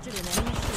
这里没人。